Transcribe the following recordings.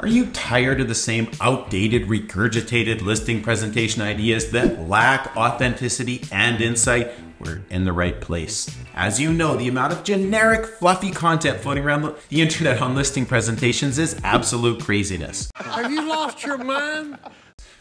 Are you tired of the same outdated, regurgitated listing presentation ideas that lack authenticity and insight? We're in the right place. As you know, the amount of generic, fluffy content floating around the internet on listing presentations is absolute craziness. Have you lost your mind?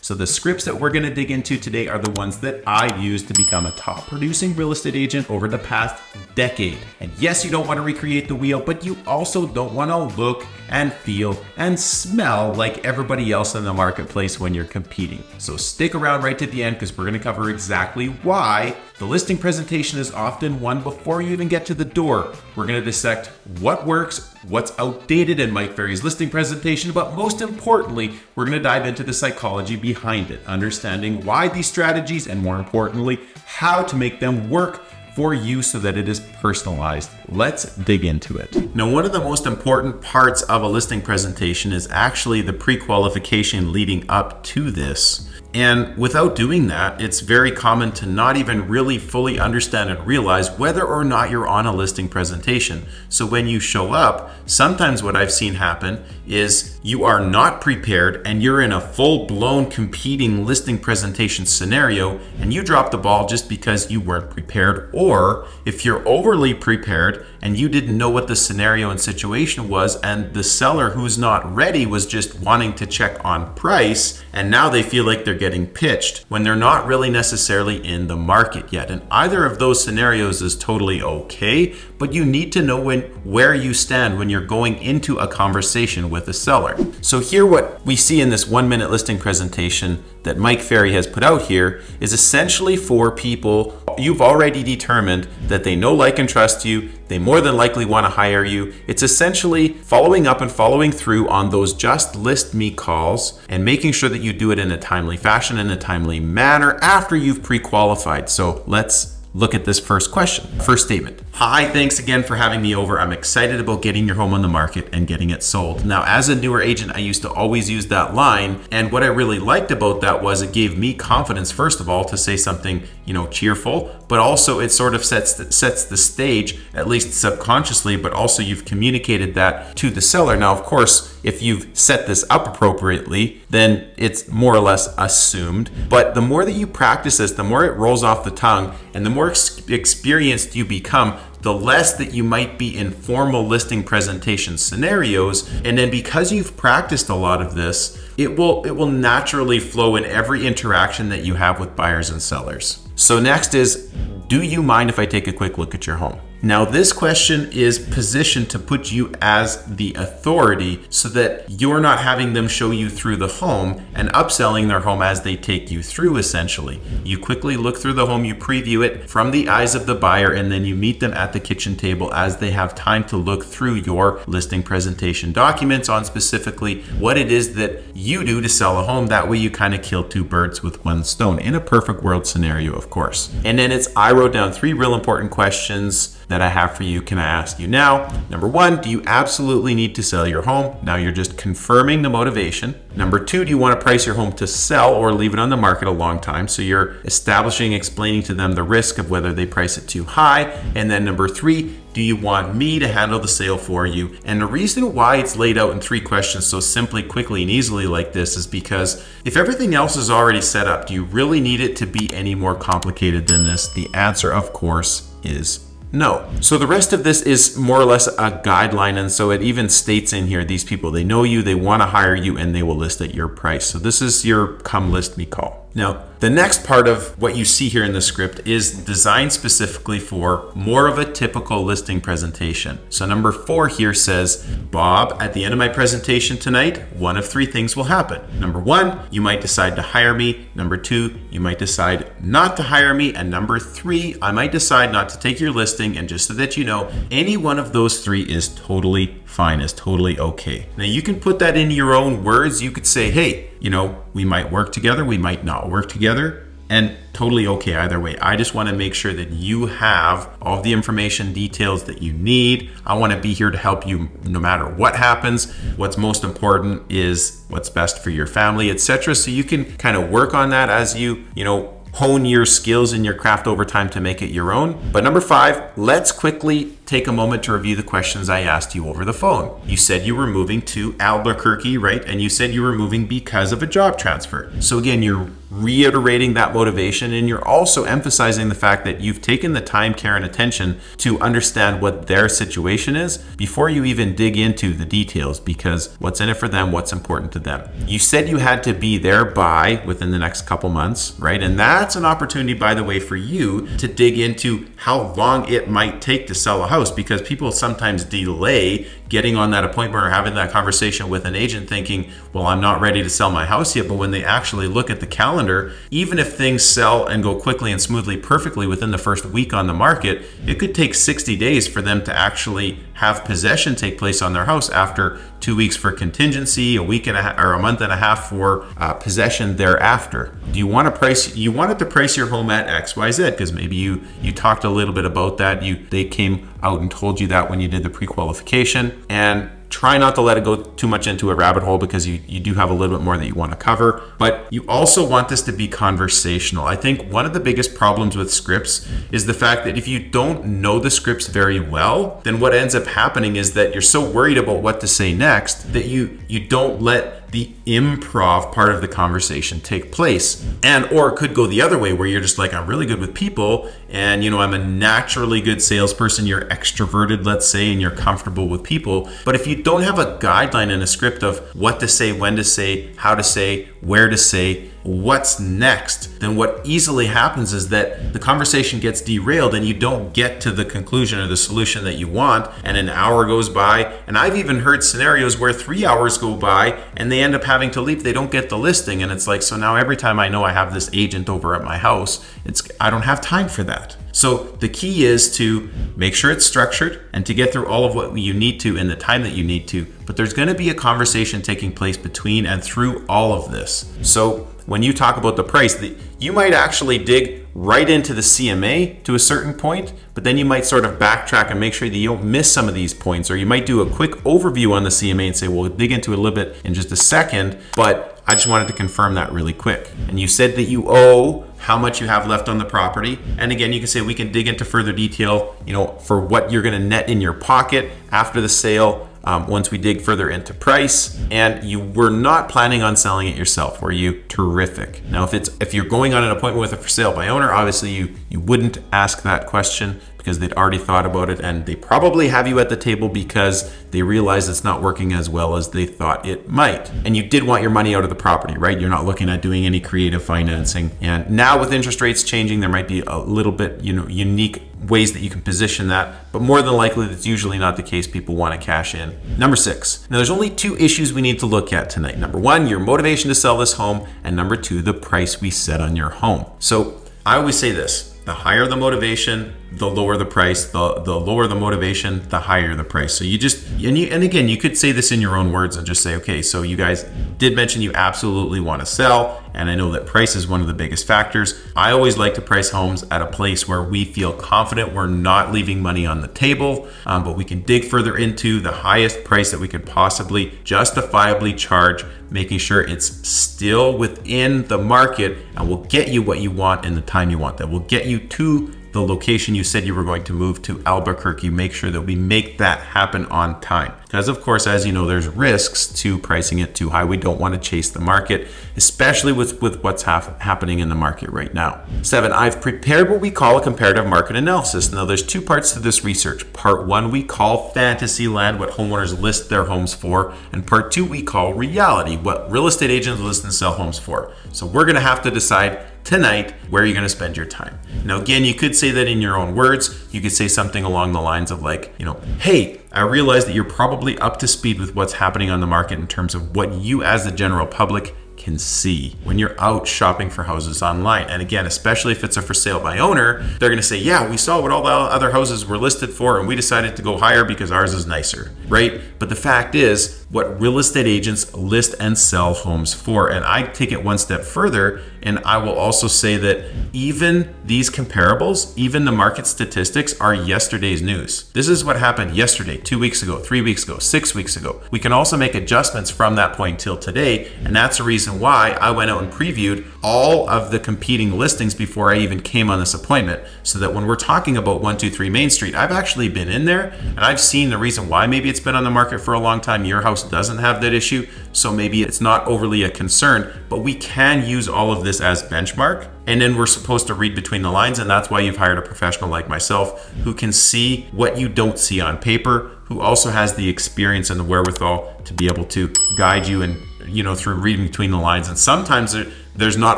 So the scripts that we're gonna dig into today are the ones that I've used to become a top producing real estate agent over the past decade. And yes, you don't wanna recreate the wheel, but you also don't wanna look and feel and smell like everybody else in the marketplace when you're competing. So stick around right to the end because we're gonna cover exactly why the listing presentation is often won before you even get to the door. We're gonna dissect what works, what's outdated in Mike Ferry's listing presentation, but most importantly, we're gonna dive into the psychology behind it, understanding why these strategies and more importantly, how to make them work for you so that it is personalized. Let's dig into it. Now, one of the most important parts of a listing presentation is actually the pre-qualification leading up to this. And without doing that, it's very common to not even really fully understand and realize whether or not you're on a listing presentation. So when you show up, sometimes what I've seen happen is you are not prepared and you're in a full blown competing listing presentation scenario and you drop the ball just because you weren't prepared. Or if you're overly prepared and you didn't know what the scenario and situation was, and the seller who's not ready was just wanting to check on price, and now they feel like they're getting pitched when they're not really necessarily in the market yet. And either of those scenarios is totally okay, but you need to know when where you stand when you're going into a conversation with a seller. So here what we see in this one minute listing presentation that Mike Ferry has put out here is essentially for people you've already determined that they know, like, and trust you. They more than likely want to hire you. It's essentially following up and following through on those just list me calls and making sure that you do it in a timely fashion, in a timely manner after you've pre qualified. So let's look at this first question. First statement. Hi, thanks again for having me over. I'm excited about getting your home on the market and getting it sold. Now, as a newer agent, I used to always use that line. And what I really liked about that was it gave me confidence, first of all, to say something, you know, cheerful, but also it sort of sets the, sets the stage, at least subconsciously, but also you've communicated that to the seller. Now, of course, if you've set this up appropriately, then it's more or less assumed. But the more that you practice this, the more it rolls off the tongue and the more ex experienced you become, the less that you might be in formal listing presentation scenarios. And then because you've practiced a lot of this, it will it will naturally flow in every interaction that you have with buyers and sellers. So next is, do you mind if I take a quick look at your home? Now, this question is positioned to put you as the authority so that you're not having them show you through the home and upselling their home as they take you through, essentially. You quickly look through the home, you preview it from the eyes of the buyer, and then you meet them at the kitchen table as they have time to look through your listing presentation documents on specifically what it is that you do to sell a home. That way, you kind of kill two birds with one stone in a perfect world scenario, of course. And then it's I wrote down three real important questions that I have for you can I ask you now? Number one, do you absolutely need to sell your home? Now you're just confirming the motivation. Number two, do you want to price your home to sell or leave it on the market a long time? So you're establishing, explaining to them the risk of whether they price it too high. And then number three, do you want me to handle the sale for you? And the reason why it's laid out in three questions so simply, quickly, and easily like this is because if everything else is already set up, do you really need it to be any more complicated than this? The answer, of course, is no. So the rest of this is more or less a guideline. And so it even states in here, these people, they know you, they want to hire you, and they will list at your price. So this is your come list me call. Now, the next part of what you see here in the script is designed specifically for more of a typical listing presentation. So number four here says, Bob, at the end of my presentation tonight, one of three things will happen. Number one, you might decide to hire me. Number two, you might decide not to hire me. And number three, I might decide not to take your listing. And just so that you know, any one of those three is totally fine, is totally okay. Now you can put that in your own words. You could say, hey, you know, we might work together, we might not work together, and totally okay either way. I just want to make sure that you have all the information details that you need. I want to be here to help you no matter what happens. What's most important is what's best for your family, etc. So you can kind of work on that as you, you know, hone your skills and your craft over time to make it your own. But number five, let's quickly take a moment to review the questions I asked you over the phone. You said you were moving to Albuquerque, right? And you said you were moving because of a job transfer. So again, you're reiterating that motivation and you're also emphasizing the fact that you've taken the time, care, and attention to understand what their situation is before you even dig into the details because what's in it for them, what's important to them. You said you had to be there by within the next couple months, right? And that's an opportunity, by the way, for you to dig into how long it might take to sell a house because people sometimes delay getting on that appointment or having that conversation with an agent thinking, well, I'm not ready to sell my house yet. But when they actually look at the calendar, even if things sell and go quickly and smoothly, perfectly within the first week on the market, it could take 60 days for them to actually have possession take place on their house after two weeks for contingency, a week and a half, or a month and a half for uh, possession thereafter. Do you want to price? You wanted to price your home at X, Y, Z because maybe you you talked a little bit about that. You they came out and told you that when you did the pre-qualification and try not to let it go too much into a rabbit hole because you, you do have a little bit more that you want to cover. But you also want this to be conversational. I think one of the biggest problems with scripts is the fact that if you don't know the scripts very well, then what ends up happening is that you're so worried about what to say next that you you don't let the improv part of the conversation take place and or it could go the other way where you're just like i'm really good with people and you know i'm a naturally good salesperson you're extroverted let's say and you're comfortable with people but if you don't have a guideline and a script of what to say when to say how to say where to say what's next, then what easily happens is that the conversation gets derailed and you don't get to the conclusion or the solution that you want. And an hour goes by. And I've even heard scenarios where three hours go by and they end up having to leave. They don't get the listing. And it's like, so now every time I know I have this agent over at my house, it's I don't have time for that. So the key is to make sure it's structured and to get through all of what you need to in the time that you need to. But there's going to be a conversation taking place between and through all of this. So when you talk about the price, the, you might actually dig right into the CMA to a certain point, but then you might sort of backtrack and make sure that you don't miss some of these points, or you might do a quick overview on the CMA and say, well, we'll dig into it a little bit in just a second, but I just wanted to confirm that really quick. And you said that you owe how much you have left on the property. And again, you can say we can dig into further detail, you know, for what you're going to net in your pocket after the sale um, once we dig further into price and you were not planning on selling it yourself were you terrific now if it's if you're going on an appointment with a for sale by owner obviously you you wouldn't ask that question because they'd already thought about it and they probably have you at the table because they realize it's not working as well as they thought it might. And you did want your money out of the property, right? You're not looking at doing any creative financing. And now with interest rates changing, there might be a little bit, you know, unique ways that you can position that, but more than likely that's usually not the case. People want to cash in. Number six. Now there's only two issues we need to look at tonight. Number one, your motivation to sell this home, and number two, the price we set on your home. So I always say this the higher the motivation, the lower the price. The the lower the motivation, the higher the price. So you just and you and again, you could say this in your own words and just say, okay, so you guys did mention you absolutely want to sell, and I know that price is one of the biggest factors. I always like to price homes at a place where we feel confident we're not leaving money on the table, um, but we can dig further into the highest price that we could possibly justifiably charge making sure it's still within the market and will get you what you want in the time you want that will get you to the location you said you were going to move to Albuquerque, make sure that we make that happen on time. Because, of course, as you know, there's risks to pricing it too high. We don't want to chase the market, especially with, with what's ha- happening in the market right now. Seven, I've prepared what we call a comparative market analysis. Now, there's two parts to this research. Part one, we call fantasy land, what homeowners list their homes for. And part two, we call reality, what real estate agents list and sell homes for. So, we're going to have to decide tonight where are you're going to spend your time. Now, again, you could say that in your own words. You could say something along the lines of, like, you know, hey, I realize that you're probably up to speed with what's happening on the market in terms of what you, as the general public, can see when you're out shopping for houses online. And again, especially if it's a for sale by owner, they're going to say, Yeah, we saw what all the other houses were listed for, and we decided to go higher because ours is nicer, right? But the fact is, what real estate agents list and sell homes for. And I take it one step further and I will also say that even these comparables, even the market statistics are yesterday's news. This is what happened yesterday, two weeks ago, three weeks ago, six weeks ago. We can also make adjustments from that point till today. And that's the reason why I went out and previewed all of the competing listings before I even came on this appointment. So that when we're talking about 123 Main Street, I've actually been in there and I've seen the reason why maybe it's been on the market for a long time. Your house doesn't have that issue. So maybe it's not overly a concern, but we can use all of this as benchmark. And then we're supposed to read between the lines. And that's why you've hired a professional like myself who can see what you don't see on paper, who also has the experience and the wherewithal to be able to guide you and, you know, through reading between the lines. And sometimes there's not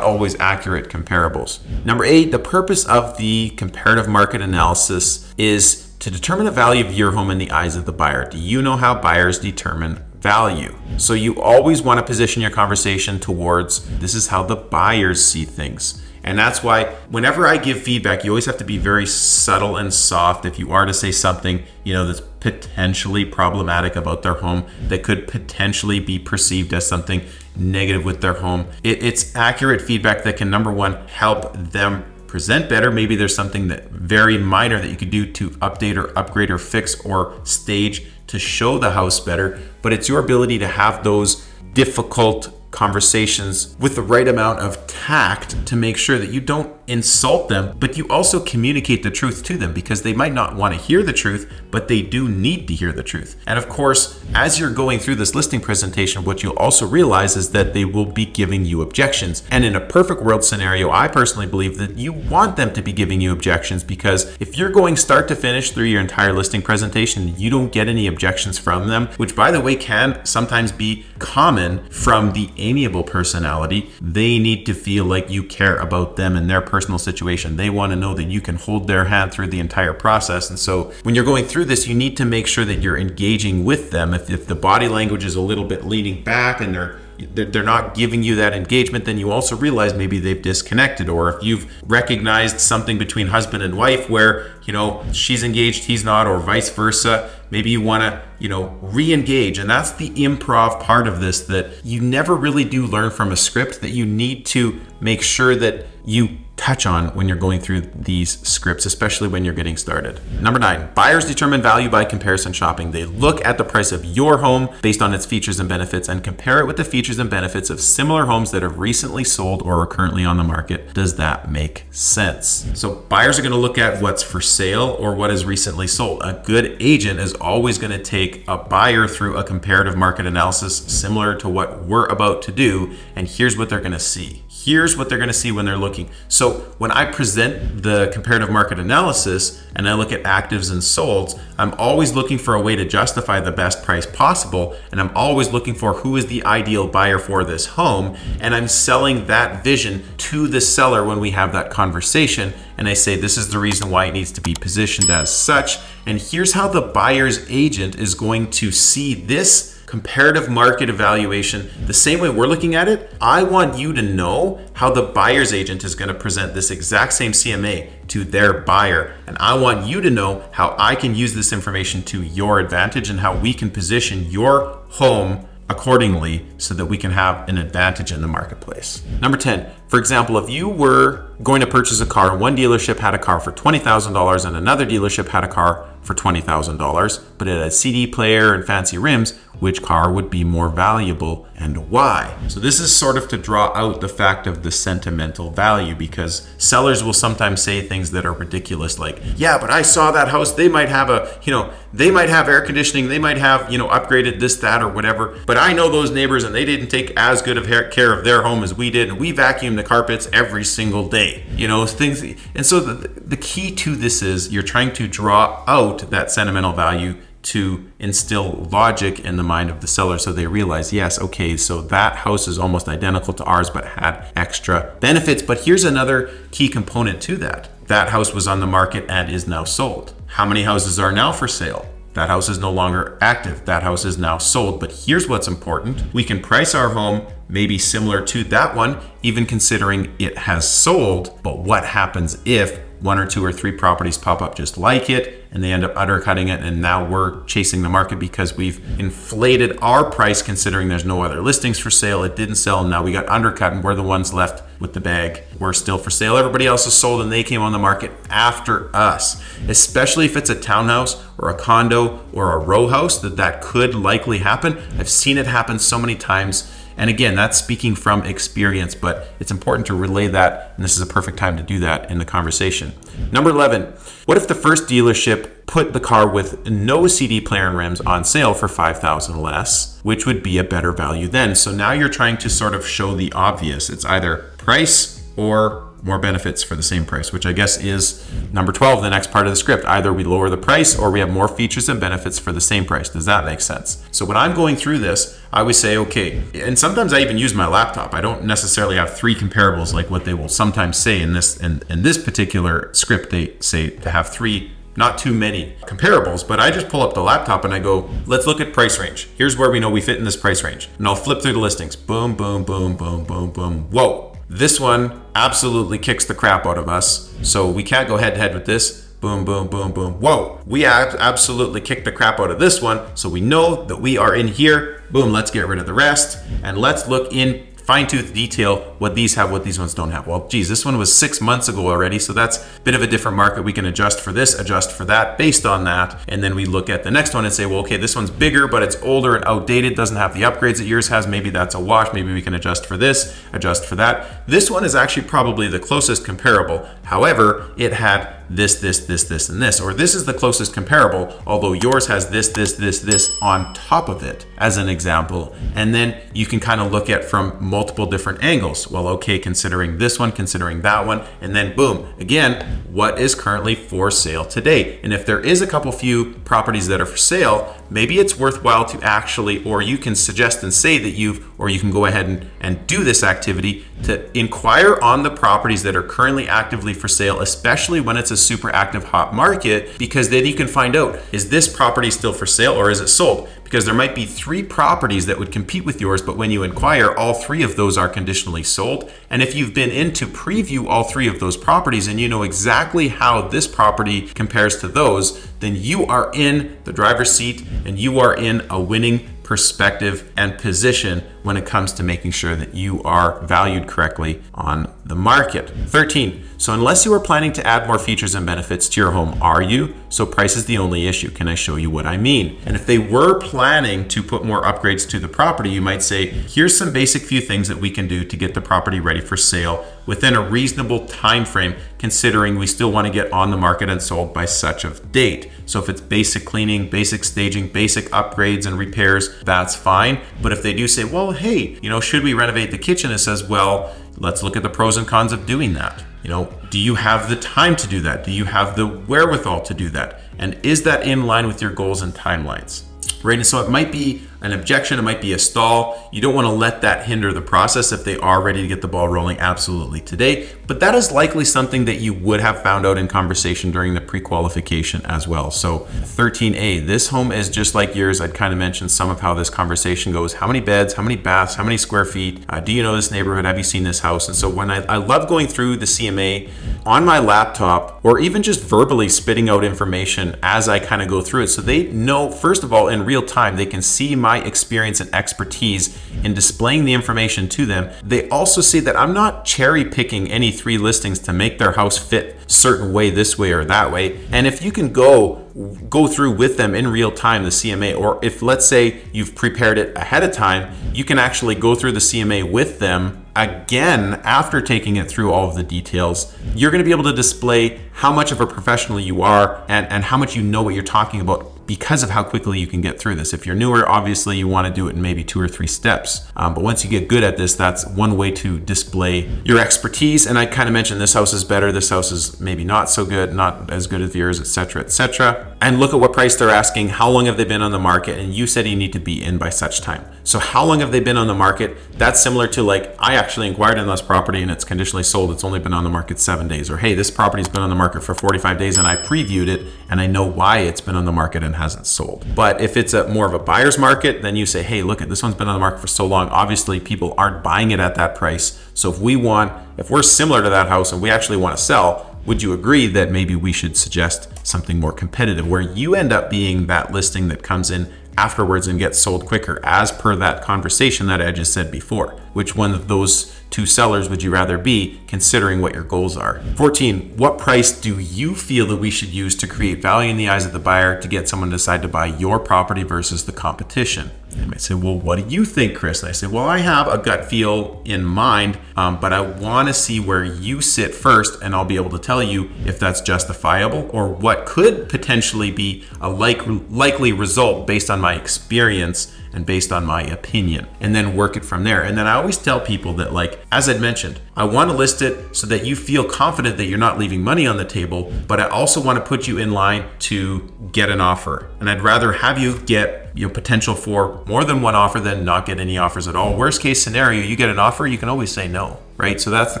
always accurate comparables. Number eight, the purpose of the comparative market analysis is to determine the value of your home in the eyes of the buyer. Do you know how buyers determine value. So you always want to position your conversation towards this is how the buyers see things. And that's why whenever I give feedback, you always have to be very subtle and soft. If you are to say something, you know, that's potentially problematic about their home, that could potentially be perceived as something negative with their home, it, it's accurate feedback that can, number one, help them present better. Maybe there's something that very minor that you could do to update or upgrade or fix or stage to show the house better, but it's your ability to have those difficult conversations with the right amount of tact to make sure that you don't insult them, but you also communicate the truth to them because they might not want to hear the truth, but they do need to hear the truth. And of course, as you're going through this listing presentation, what you'll also realize is that they will be giving you objections. And in a perfect world scenario, I personally believe that you want them to be giving you objections because if you're going start to finish through your entire listing presentation, you don't get any objections from them, which by the way can sometimes be common from the amiable personality. They need to feel like you care about them and their personal situation. They want to know that you can hold their hand through the entire process. And so when you're going through this, you need to make sure that you're engaging with them. If, if the body language is a little bit leaning back and they're they're not giving you that engagement, then you also realize maybe they've disconnected. Or if you've recognized something between husband and wife where, you know, she's engaged, he's not, or vice versa, maybe you want to, you know, re engage. And that's the improv part of this that you never really do learn from a script, that you need to make sure that you touch on when you're going through these scripts, especially when you're getting started. Number nine, buyers determine value by comparison shopping. They look at the price of your home based on its features and benefits and compare it with the features and benefits of similar homes that have recently sold or are currently on the market. Does that make sense? So buyers are gonna look at what's for sale or what is recently sold. A good agent is always gonna take a buyer through a comparative market analysis similar to what we're about to do. And here's what they're gonna see here's what they're going to see when they're looking. So when I present the comparative market analysis and I look at actives and solds, I'm always looking for a way to justify the best price possible. And I'm always looking for who is the ideal buyer for this home. And I'm selling that vision to the seller when we have that conversation. And I say, this is the reason why it needs to be positioned as such. And here's how the buyer's agent is going to see this comparative market evaluation, the same way we're looking at it, I want you to know how the buyer's agent is going to present this exact same CMA to their buyer. And I want you to know how I can use this information to your advantage and how we can position your home accordingly so that we can have an advantage in the marketplace. Number 10, for example, if you were going to purchase a car, one dealership had a car for $20,000 and another dealership had a car for $20,000, but it had a CD player and fancy rims, which car would be more valuable and why. So this is sort of to draw out the fact of the sentimental value because sellers will sometimes say things that are ridiculous like, yeah, but I saw that house, they might have a, you know, they might have air conditioning, they might have, you know, upgraded this, that, or whatever, but I know those neighbors and they didn't take as good of care of their home as we did and we vacuumed the carpets every single day, you know, things. And so the, the key to this is you're trying to draw out that sentimental value to instill logic in the mind of the seller so they realize, yes, okay, so that house is almost identical to ours but had extra benefits. But here's another key component to that. That house was on the market and is now sold. How many houses are now for sale? That house is no longer active. That house is now sold. But here's what's important. We can price our home maybe similar to that one, even considering it has sold. But what happens if one or two or three properties pop up just like it and they end up undercutting it. And now we're chasing the market because we've inflated our price considering there's no other listings for sale. It didn't sell. And now we got undercut and we're the ones left with the bag. We're still for sale. Everybody else is sold and they came on the market after us, especially if it's a townhouse or a condo or a row house that that could likely happen. I've seen it happen so many times and again, that's speaking from experience, but it's important to relay that, and this is a perfect time to do that in the conversation. Number 11, what if the first dealership put the car with no CD player and rims on sale for 5000 less, which would be a better value then? So now you're trying to sort of show the obvious. It's either price or more benefits for the same price, which I guess is number 12, the next part of the script. Either we lower the price or we have more features and benefits for the same price. Does that make sense? So when I'm going through this, I always say, okay, and sometimes I even use my laptop. I don't necessarily have three comparables like what they will sometimes say in this in, in this particular script. They say to have three not too many comparables, but I just pull up the laptop and I go, let's look at price range. Here's where we know we fit in this price range. And I'll flip through the listings. Boom, boom, boom, boom, boom, boom. Whoa, this one absolutely kicks the crap out of us. So we can't go head to head with this. Boom, boom, boom, boom. Whoa, we absolutely kicked the crap out of this one. So we know that we are in here. Boom, let's get rid of the rest. And let's look in fine tooth detail what these have, what these ones don't have. Well, geez, this one was six months ago already, so that's a bit of a different market. We can adjust for this, adjust for that based on that. And then we look at the next one and say, well, okay, this one's bigger, but it's older and outdated, doesn't have the upgrades that yours has. Maybe that's a wash. Maybe we can adjust for this, adjust for that. This one is actually probably the closest comparable. However, it had this, this, this, this, and this, or this is the closest comparable, although yours has this, this, this, this on top of it as an example. And then you can kind of look at from multiple different angles. Well, okay, considering this one, considering that one, and then boom, again, what is currently for sale today? And if there is a couple few properties that are for sale, maybe it's worthwhile to actually, or you can suggest and say that you've, or you can go ahead and, and do this activity to inquire on the properties that are currently actively for sale, especially when it's a super active hot market, because then you can find out, is this property still for sale or is it sold? Because there might be three properties that would compete with yours, but when you inquire, all three of those are conditionally sold. And if you've been in to preview all three of those properties and you know exactly how this property compares to those, then you are in the driver's seat and you are in a winning perspective and position when it comes to making sure that you are valued correctly on the market. 13. So unless you are planning to add more features and benefits to your home, are you? So price is the only issue. Can I show you what I mean? And if they were planning to put more upgrades to the property, you might say, here's some basic few things that we can do to get the property ready for sale within a reasonable time frame considering we still want to get on the market and sold by such of date. So if it's basic cleaning, basic staging, basic upgrades and repairs, that's fine. But if they do say, well, hey, you know, should we renovate the kitchen? It says, well, let's look at the pros and cons of doing that. You know, do you have the time to do that? Do you have the wherewithal to do that? And is that in line with your goals and timelines? Right, and so it might be an objection, it might be a stall. You don't want to let that hinder the process if they are ready to get the ball rolling absolutely today. But that is likely something that you would have found out in conversation during the pre-qualification as well. So 13A, this home is just like yours. I'd kind of mentioned some of how this conversation goes. How many beds, how many baths, how many square feet? Uh, do you know this neighborhood? Have you seen this house? And so when I, I love going through the CMA on my laptop or even just verbally spitting out information as I kind of go through it. So they know, first of all, in real time, they can see my my experience and expertise in displaying the information to them. They also see that I'm not cherry picking any three listings to make their house fit certain way this way or that way. And if you can go go through with them in real time the CMA or if let's say you've prepared it ahead of time, you can actually go through the CMA with them again after taking it through all of the details you're going to be able to display how much of a professional you are and, and how much you know what you're talking about because of how quickly you can get through this. If you're newer, obviously you want to do it in maybe two or three steps. Um, but once you get good at this, that's one way to display your expertise. And I kind of mentioned this house is better, this house is maybe not so good, not as good as yours, etc., etc. And look at what price they're asking. How long have they been on the market? And you said you need to be in by such time. So how long have they been on the market? That's similar to like I actually inquired on this property and it's conditionally sold. It's only been on the market seven days. Or hey, this property's been on the market for 45 days and I previewed it and I know why it's been on the market and hasn't sold. But if it's a more of a buyer's market, then you say, hey, look at this one's been on the market for so long. Obviously, people aren't buying it at that price. So if we want, if we're similar to that house and we actually want to sell, would you agree that maybe we should suggest something more competitive where you end up being that listing that comes in afterwards and gets sold quicker, as per that conversation that I just said before? Which one of those two sellers would you rather be, considering what your goals are? 14, what price do you feel that we should use to create value in the eyes of the buyer to get someone to decide to buy your property versus the competition? They might say, Well, what do you think, Chris? And I say, Well, I have a gut feel in mind, um, but I want to see where you sit first, and I'll be able to tell you if that's justifiable or what could potentially be a like, likely result based on my experience and based on my opinion and then work it from there. And then I always tell people that, like, as I'd mentioned, I want to list it so that you feel confident that you're not leaving money on the table, but I also want to put you in line to get an offer. And I'd rather have you get you know potential for more than one offer than not get any offers at all. Worst case scenario, you get an offer, you can always say no, right? So that's the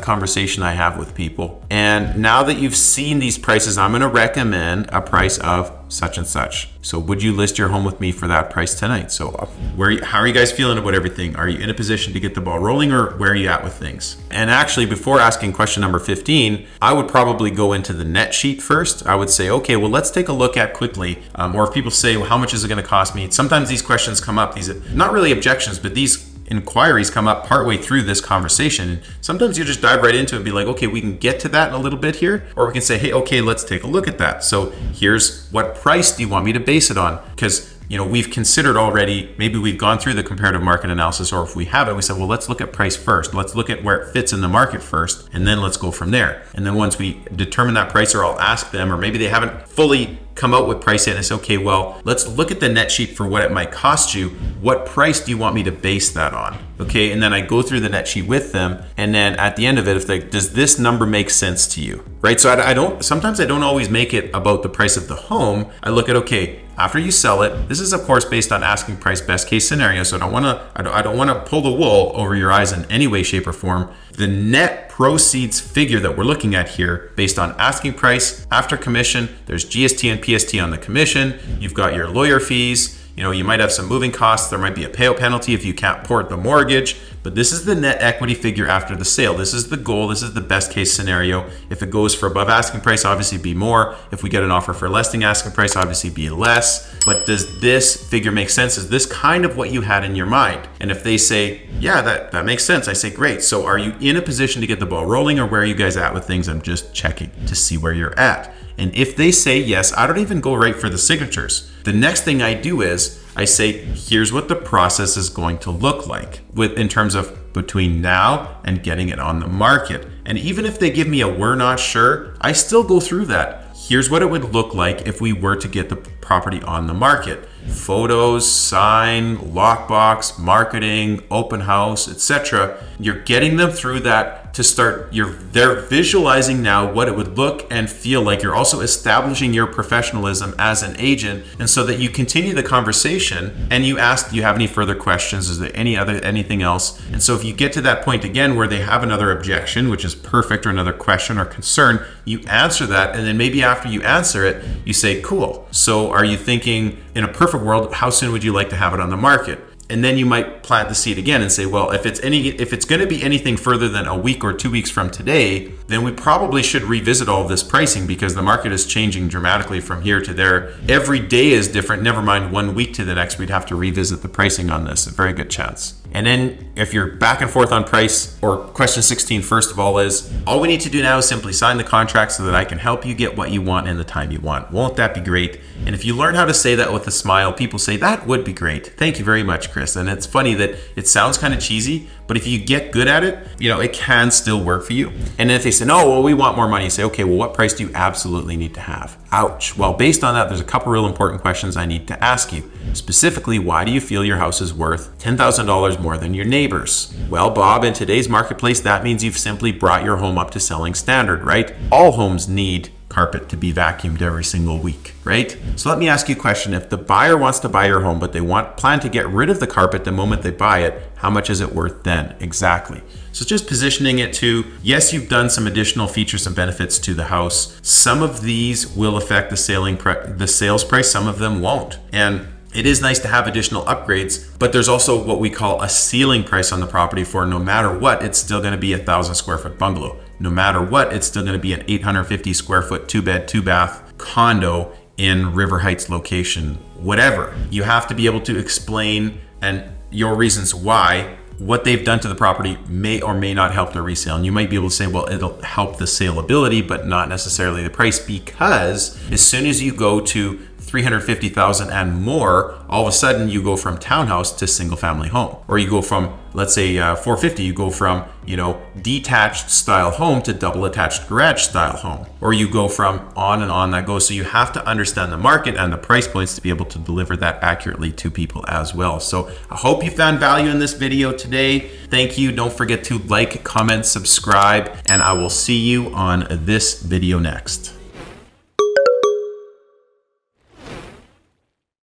conversation I have with people. And now that you've seen these prices, I'm going to recommend a price of such and such. So would you list your home with me for that price tonight? So uh, where how are you guys feeling about everything? Are you in a position to get the ball rolling or where are you at with things? And actually before asking question number 15, I would probably go into the net sheet first. I would say, okay, well let's take a look at quickly. Um, or if people say, well, how much is it going to cost me? Sometimes these questions come up. These not really objections, but these inquiries come up partway through this conversation. And sometimes you just dive right into it and be like, okay, we can get to that in a little bit here, or we can say, hey, okay, let's take a look at that. So here's what price do you want me to base it on? Because you know, we've considered already, maybe we've gone through the comparative market analysis, or if we haven't, we said, well, let's look at price first. Let's look at where it fits in the market first, and then let's go from there. And then once we determine that price, or I'll ask them, or maybe they haven't fully come out with price yet, and say, okay, well, let's look at the net sheet for what it might cost you. What price do you want me to base that on? Okay, and then I go through the net sheet with them, and then at the end of it, if they, does this number make sense to you? Right. So I, I don't. Sometimes I don't always make it about the price of the home. I look at okay, after you sell it. This is of course based on asking price best case scenario. So I don't want to I don't, I don't want to pull the wool over your eyes in any way shape or form. The net proceeds figure that we're looking at here based on asking price after commission, there's GST and PST on the commission, you've got your lawyer fees, you know, you might have some moving costs. There might be a payout penalty if you can't port the mortgage, but this is the net equity figure after the sale. This is the goal. This is the best case scenario. If it goes for above asking price, obviously be more. If we get an offer for less than asking price, obviously be less. But does this figure make sense? Is this kind of what you had in your mind? And if they say, yeah, that, that makes sense, I say, great. So are you in a position to get the ball rolling or where are you guys at with things? I'm just checking to see where you're at. And if they say yes, I don't even go right for the signatures. The next thing I do is I say, here's what the process is going to look like with in terms of between now and getting it on the market. And even if they give me a we're not sure, I still go through that. Here's what it would look like if we were to get the property on the market. Photos, sign, lockbox, marketing, open house, etc. You're getting them through that to start you're they're visualizing now what it would look and feel like. You're also establishing your professionalism as an agent and so that you continue the conversation and you ask do you have any further questions? Is there any other anything else? And so if you get to that point again where they have another objection which is perfect or another question or concern you answer that and then maybe after you answer it you say cool. So are you thinking in a perfect world how soon would you like to have it on the market and then you might plant the seed again and say well if it's any if it's going to be anything further than a week or two weeks from today then we probably should revisit all this pricing because the market is changing dramatically from here to there every day is different never mind one week to the next we'd have to revisit the pricing on this a very good chance and then if you're back and forth on price, or question 16, first of all, is all we need to do now is simply sign the contract so that I can help you get what you want in the time you want. Won't that be great? And if you learn how to say that with a smile, people say, that would be great. Thank you very much, Chris. And it's funny that it sounds kind of cheesy, but if you get good at it, you know, it can still work for you. And if they say, no, well, we want more money, you say, okay, well, what price do you absolutely need to have? Ouch. Well, based on that, there's a couple real important questions I need to ask you. Specifically, why do you feel your house is worth $10,000 more than your neighbors? Well, Bob, in today's marketplace, that means you've simply brought your home up to selling standard, right? All homes need carpet to be vacuumed every single week, right? So let me ask you a question. If the buyer wants to buy your home, but they want plan to get rid of the carpet the moment they buy it, how much is it worth then? Exactly. So just positioning it to, yes, you've done some additional features and benefits to the house. Some of these will affect the selling the sales price, some of them won't. And it is nice to have additional upgrades, but there's also what we call a ceiling price on the property for no matter what, it's still going to be a thousand square foot bungalow. No matter what, it's still going to be an 850 square foot, two bed, two bath condo in River Heights location, whatever. You have to be able to explain and your reasons why what they've done to the property may or may not help the resale. And you might be able to say, well, it'll help the saleability, but not necessarily the price because as soon as you go to 350,000 and more, all of a sudden you go from townhouse to single family home. Or you go from, let's say uh, 450, you go from, you know, detached style home to double attached garage style home. Or you go from on and on that goes. So you have to understand the market and the price points to be able to deliver that accurately to people as well. So I hope you found value in this video today. Thank you. Don't forget to like, comment, subscribe, and I will see you on this video next.